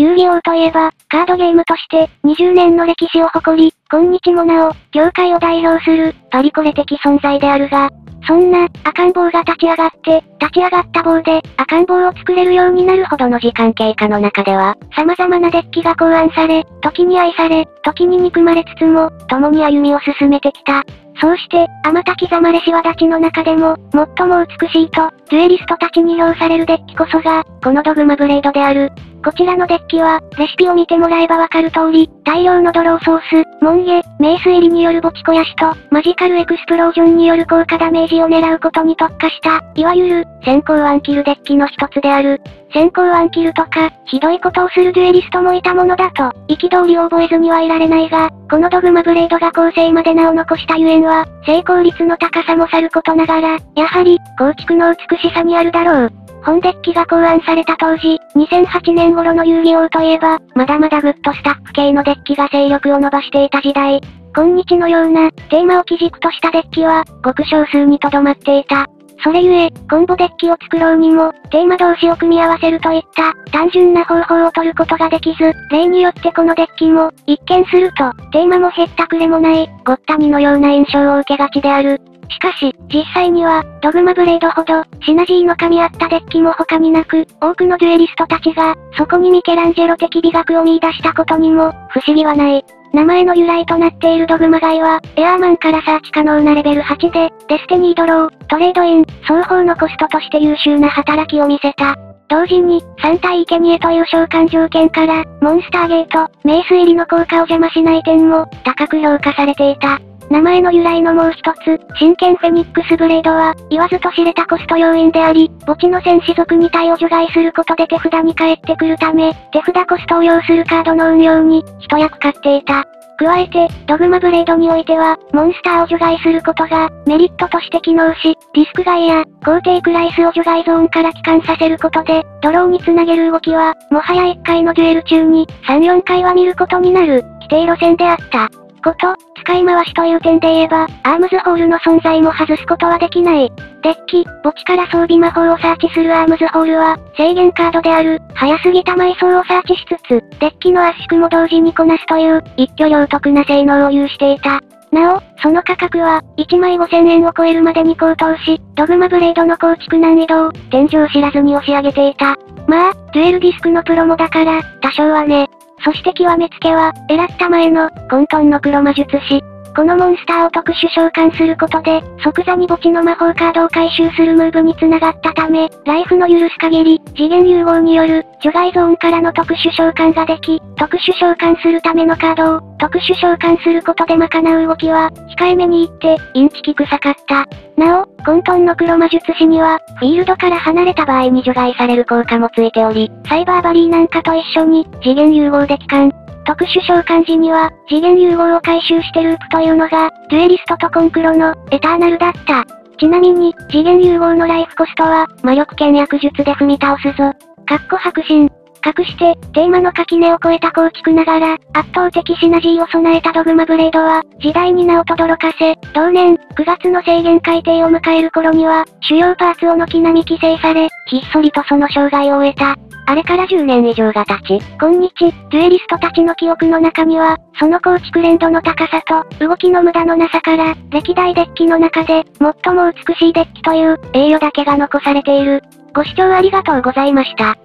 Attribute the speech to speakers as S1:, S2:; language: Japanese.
S1: 遊戯王といえば、カードゲームとして、20年の歴史を誇り、今日もなお、業界を代表する、パリコレ的存在であるが、そんな、赤ん坊が立ち上がって、立ち上がった棒で、赤ん坊を作れるようになるほどの時間経過の中では、様々なデッキが考案され、時に愛され、時に憎まれつつも、共に歩みを進めてきた。そうして、あまた刻まれしわ立ちの中でも、最も美しいと、デュエリストたちに評されるデッキこそが、このドグマブレードである。こちらのデッキは、レシピを見てもらえばわかる通り、大量のドローソース、モンゲ、メイス入りによる墓地肥やしと、マジカルエクスプロージョンによる効果ダメージを狙うことに特化した、いわゆる、先行ワンキルデッキの一つである。先行ワンキルとか、ひどいことをするデュエリストもいたものだと、憤りを覚えずにはいられないが、このドグマブレードが構成まで名を残したゆえんは、成功率の高さもさることながら、やはり、構築の美しさにあるだろう。本デッキが考案された当時、2008年年頃の遊戯王といえば、まだまだグッドスタック系のデッキが勢力を伸ばしていた時代。今日のような、テーマを基軸としたデッキは、ごく少数にとどまっていた。それゆえ、コンボデッキを作ろうにも、テーマ同士を組み合わせるといった、単純な方法を取ることができず、例によってこのデッキも、一見すると、テーマもへったくれもない、ごったにのような印象を受けがちである。しかし、実際には、ドグマブレードほど、シナジーの噛み合ったデッキも他になく、多くのデュエリストたちが、そこにミケランジェロ的美学を見出したことにも、不思議はない。名前の由来となっているドグマガイは、エアーマンからサーチ可能なレベル8で、デスティニードロー、トレードイン、双方のコストとして優秀な働きを見せた。同時に、3体生贄という召喚条件から、モンスターゲート、メイス入りの効果を邪魔しない点も、高く評価されていた。名前の由来のもう一つ、真剣フェニックスブレードは、言わずと知れたコスト要因であり、墓地の戦士族2体を除外することで手札に返ってくるため、手札コストを要するカードの運用に、一役買っていた。加えて、ドグマブレードにおいては、モンスターを除外することが、メリットとして機能し、ディスク外や、皇帝クライスを除外ゾーンから帰還させることで、ドローにつなげる動きは、もはや1回のデュエル中に、3、4回は見ることになる、規定路線であった。こと、使い回しという点で言えば、アームズホールの存在も外すことはできない。デッキ、墓地から装備魔法をサーチするアームズホールは、制限カードである、早すぎた埋葬をサーチしつつ、デッキの圧縮も同時にこなすという、一挙両得な性能を有していた。なお、その価格は、1枚5000円を超えるまでに高騰し、ドグマブレードの構築難易度を、天井知らずに押し上げていた。まあ、デュエルディスクのプロもだから、多少はね。そして極めつけは、エラッタ前の、混沌の黒魔術師。このモンスターを特殊召喚することで、即座に墓地の魔法カードを回収するムーブに繋がったため、ライフの許す限り、次元融合による、除外ゾーンからの特殊召喚ができ、特殊召喚するためのカードを、特殊召喚することで賄う動きは、控えめに言って、インチキ臭かった。なお、混沌の黒魔術師には、フィールドから離れた場合に除外される効果もついており、サイバーバリーなんかと一緒に、次元融合で帰還、特殊召喚時には、次元融合を回収してループというのが、デュエリストとコンクロの、エターナルだった。ちなみに、次元融合のライフコストは、魔力剣薬術で踏み倒すぞ。かっこ白心。隠して、テーマの垣根を越えた構築ながら、圧倒的シナジーを備えたドグマブレードは、時代に名を轟かせ、同年、9月の制限改定を迎える頃には、主要パーツを軒並み規制され、ひっそりとその生涯を終えた。あれから10年以上が経ち、今日、デュエリストたちの記憶の中には、その構築連度の高さと、動きの無駄のなさから、歴代デッキの中で、最も美しいデッキという、栄誉だけが残されている。ご視聴ありがとうございました。